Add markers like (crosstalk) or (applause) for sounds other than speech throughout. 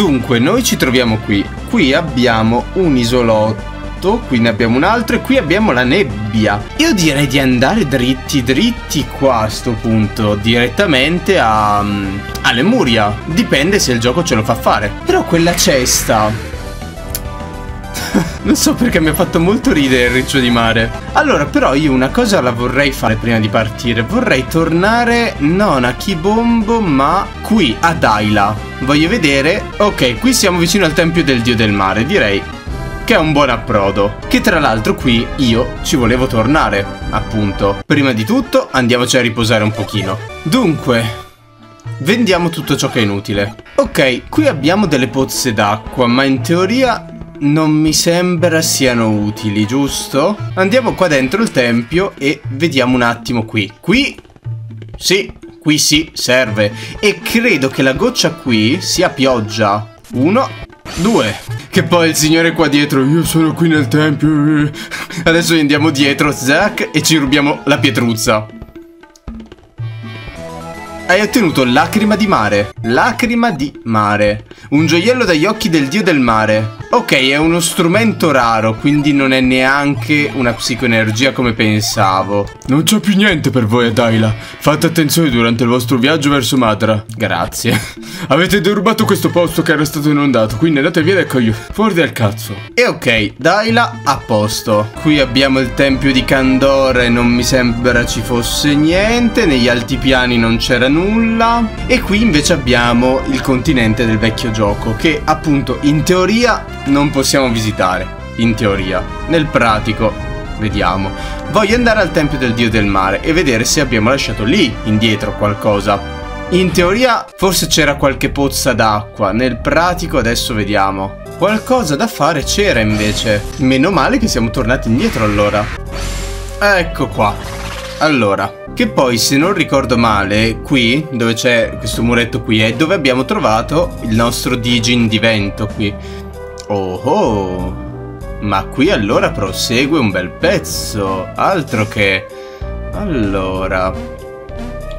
Dunque, noi ci troviamo qui. Qui abbiamo un isolotto, qui ne abbiamo un altro e qui abbiamo la nebbia. Io direi di andare dritti dritti qua a sto punto, direttamente a... mm, a Lemuria. Dipende se il gioco ce lo fa fare. Però quella cesta... (laughs) Non so perché mi ha fatto molto ridere il riccio di mare. Allora, però io una cosa la vorrei fare prima di partire. Vorrei tornare non a Kibombo, ma qui, a Daila. Voglio vedere... Ok, qui siamo vicino al tempio del dio del mare, direi che è un buon approdo. Che tra l'altro qui io ci volevo tornare, appunto. Prima di tutto andiamoci a riposare un pochino. Dunque... Vendiamo tutto ciò che è inutile. Ok, qui abbiamo delle pozze d'acqua, ma in teoria non mi sembra siano utili, giusto? Andiamo qua dentro il tempio e vediamo un attimo qui. Qui, sì, qui sì, serve. E credo che la goccia qui sia pioggia. Uno, due. Che poi il signore qua dietro, io sono qui nel tempio. Adesso andiamo dietro, zac, e ci rubiamo la pietruzza. Hai ottenuto lacrima di mare. Lacrima di mare. Un gioiello dagli occhi del dio del mare. Ok, è uno strumento raro, quindi non è neanche una psicoenergia come pensavo. Non c'è più niente per voi, Adaila. Fate attenzione durante il vostro viaggio verso Madra. Grazie. (laughs) Avete derubato questo posto che era stato inondato, quindi andate via dal coglio. Fuori dal cazzo. E ok, Daila a posto. Qui abbiamo il tempio di Candore, non mi sembra ci fosse niente. Negli altipiani non c'era nulla. E qui invece abbiamo il continente del vecchio gioco, che appunto in teoria non possiamo visitare. In teoria. Nel pratico, vediamo. Voglio andare al tempio del dio del mare e vedere se abbiamo lasciato lì indietro qualcosa. In teoria forse c'era qualche pozza d'acqua, nel pratico adesso vediamo. Qualcosa da fare c'era invece. Meno male che siamo tornati indietro allora. Ecco qua. Allora, che poi se non ricordo male, qui, dove c'è questo muretto qui, è dove abbiamo trovato il nostro Digin di vento qui. Oh oh! Ma qui allora prosegue un bel pezzo, altro che... Allora...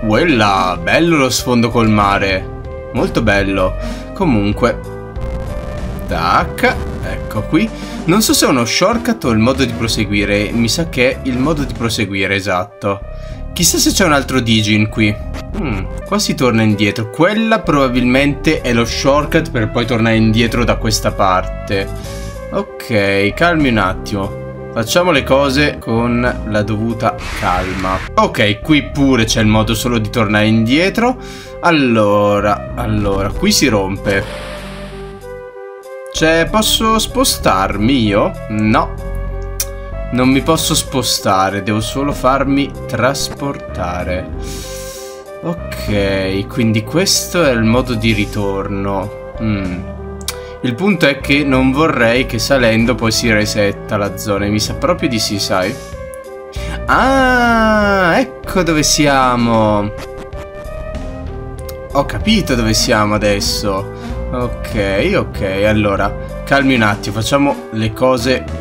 Quella, bello lo sfondo col mare. Molto bello. Comunque... Tac, ecco qui. Non so se è uno shortcut o il modo di proseguire. Mi sa che è il modo di proseguire, esatto. Chissà se c'è un altro Digin qui. Hmm, qua si torna indietro. Quella probabilmente è lo shortcut per poi tornare indietro da questa parte. Ok, calmi un attimo. Facciamo le cose con la dovuta calma. Ok, qui pure c'è il modo solo di tornare indietro. Allora, allora, qui si rompe. Cioè, posso spostarmi io? No. Non mi posso spostare, devo solo farmi trasportare. Ok, quindi questo è il modo di ritorno. Mm. Il punto è che non vorrei che salendo poi si resetta la zona. Mi sa proprio di sì, sai? Ah, ecco dove siamo. Ho capito dove siamo adesso. Ok, ok, allora, calmi un attimo, facciamo le cose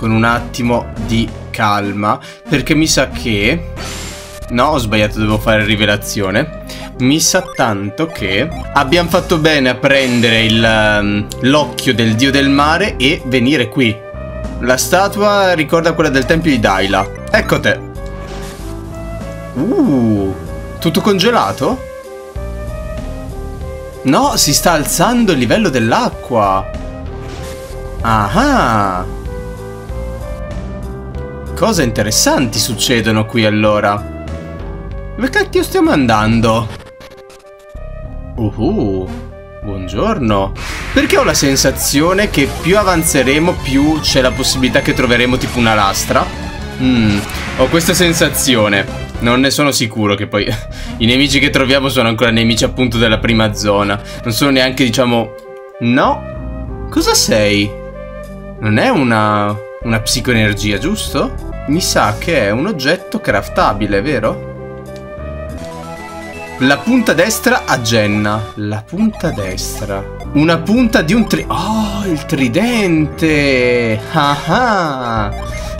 con un attimo di calma, perché mi sa che... No, ho sbagliato, devo fare rivelazione. Mi sa tanto che abbiamo fatto bene a prendere um, l'occhio del dio del mare e venire qui. La statua ricorda quella del tempio di Daila. Ecco te. Uh, tutto congelato? No, si sta alzando il livello dell'acqua. Ah. Cose interessanti succedono qui allora. Dove cacchio stiamo andando? Uhu. Buongiorno. Perché ho la sensazione che più avanzeremo più c'è la possibilità che troveremo tipo una lastra? Mmm, ho questa sensazione. Non ne sono sicuro che poi (laughs) i nemici che troviamo sono ancora nemici appunto della prima zona. Non sono neanche diciamo... No? Cosa sei? Non è una... una psicoenergia, giusto? Mi sa che è un oggetto craftabile, vero? La punta destra a Jenna. La punta destra. Una punta di un tri... Oh, il tridente! Ah ah!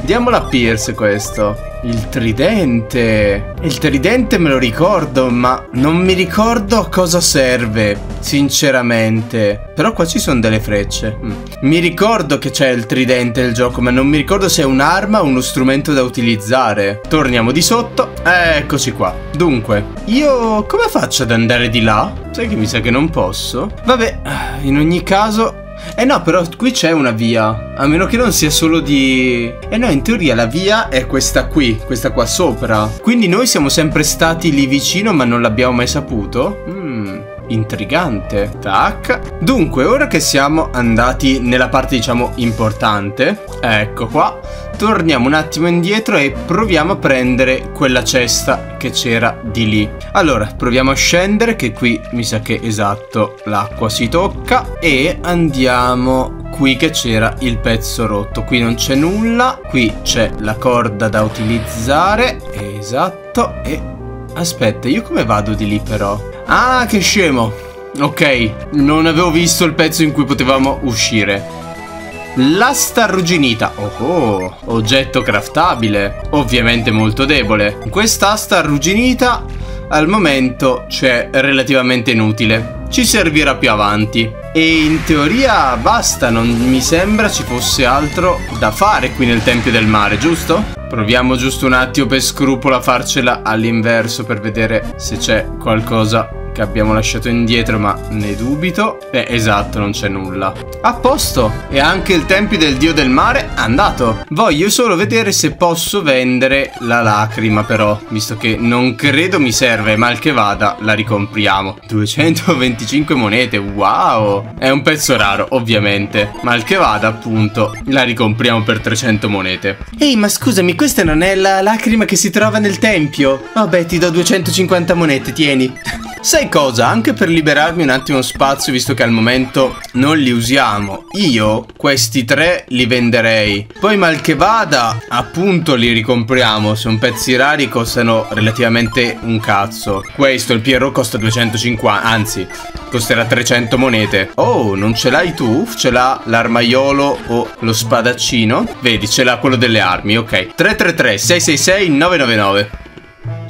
Diamolo a Pierce questo. Il tridente. Il tridente me lo ricordo, ma non mi ricordo a cosa serve, sinceramente. Però qua ci sono delle frecce. Mm. Mi ricordo che c'è il tridente nel gioco, ma non mi ricordo se è un'arma o uno strumento da utilizzare. Torniamo di sotto. Eccoci qua. Dunque, io come faccio ad andare di là? Sai che mi sa che non posso? Vabbè, in ogni caso eh no, però qui c'è una via. A meno che non sia solo di... Eh no, in teoria la via è questa qui, questa qua sopra. Quindi noi siamo sempre stati lì vicino ma non l'abbiamo mai saputo? Mmm intrigante. Tac. Dunque, ora che siamo andati nella parte, diciamo, importante, ecco qua, torniamo un attimo indietro e proviamo a prendere quella cesta che c'era di lì. Allora, proviamo a scendere, che qui mi sa che esatto, l'acqua si tocca, e andiamo qui che c'era il pezzo rotto. Qui non c'è nulla, qui c'è la corda da utilizzare, esatto, e... Aspetta, io come vado di lì però? Ah, che scemo. Ok, non avevo visto il pezzo in cui potevamo uscire. L'asta arrugginita. Oh, oh, oggetto craftabile. Ovviamente molto debole. Quest'asta arrugginita al momento c'è relativamente inutile. Ci servirà più avanti. E in teoria basta, non mi sembra ci fosse altro da fare qui nel Tempio del Mare, giusto? Proviamo giusto un attimo per scrupolo a farcela all'inverso per vedere se c'è qualcosa che abbiamo lasciato indietro ma ne dubito. Eh esatto non c'è nulla. A posto! E anche il tempio del dio del mare è andato. Voglio solo vedere se posso vendere la lacrima però Visto che non credo mi serve mal che vada la ricompriamo. 225 monete wow! È un pezzo raro ovviamente. Mal che vada appunto la ricompriamo per 300 monete. Ehi ma scusami questa non è la lacrima che si trova nel tempio? Vabbè ti do 250 monete tieni (laughs) Sai cosa? Anche per liberarmi un attimo spazio, visto che al momento non li usiamo, io questi tre li venderei. Poi mal che vada, appunto li ricompriamo. Sono pezzi rari, costano relativamente un cazzo. Questo, il Pierro, costa 250, anzi, costerà 300 monete. Oh, non ce l'hai tu? Ce l'ha l'armaiolo o lo spadaccino? Vedi, ce l'ha quello delle armi, ok. 333 666 999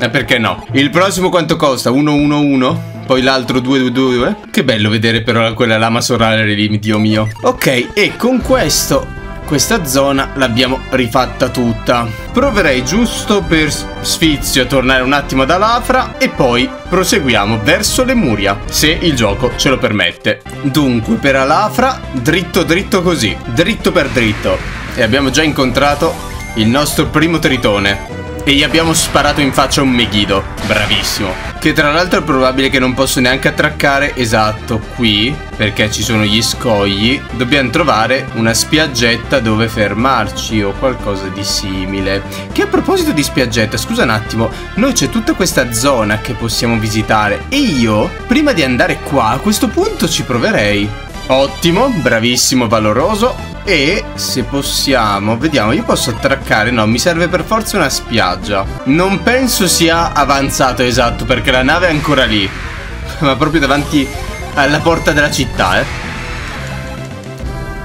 eh, perché no? Il prossimo quanto costa? 111? Poi l'altro 222? Che bello vedere però quella lama solare lì, Dio mio. Ok, e con questo questa zona l'abbiamo rifatta tutta. Proverei giusto per sfizio a tornare un attimo ad Alafra e poi proseguiamo verso Lemuria, se il gioco ce lo permette. Dunque, per Alafra, dritto dritto così, dritto per dritto. E abbiamo già incontrato il nostro primo tritone. E gli abbiamo sparato in faccia un Megiddo. Bravissimo. Che tra l'altro è probabile che non posso neanche attraccare esatto qui, perché ci sono gli scogli. Dobbiamo trovare una spiaggetta dove fermarci o qualcosa di simile. Che a proposito di spiaggetta, scusa un attimo, noi c'è tutta questa zona che possiamo visitare e io, prima di andare qua, a questo punto ci proverei. Ottimo, bravissimo, valoroso. E se possiamo, vediamo, io posso attraccare, no, mi serve per forza una spiaggia. Non penso sia avanzato esatto, perché la nave è ancora lì. (laughs) Ma proprio davanti alla porta della città, eh.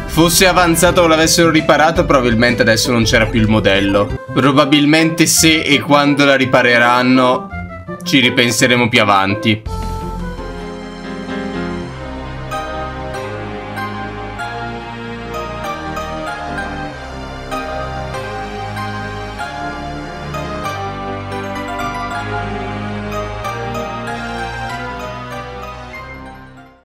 Fosse avanzato o l'avessero riparato, probabilmente adesso non c'era più il modello. Probabilmente se e quando la ripareranno ci ripenseremo più avanti.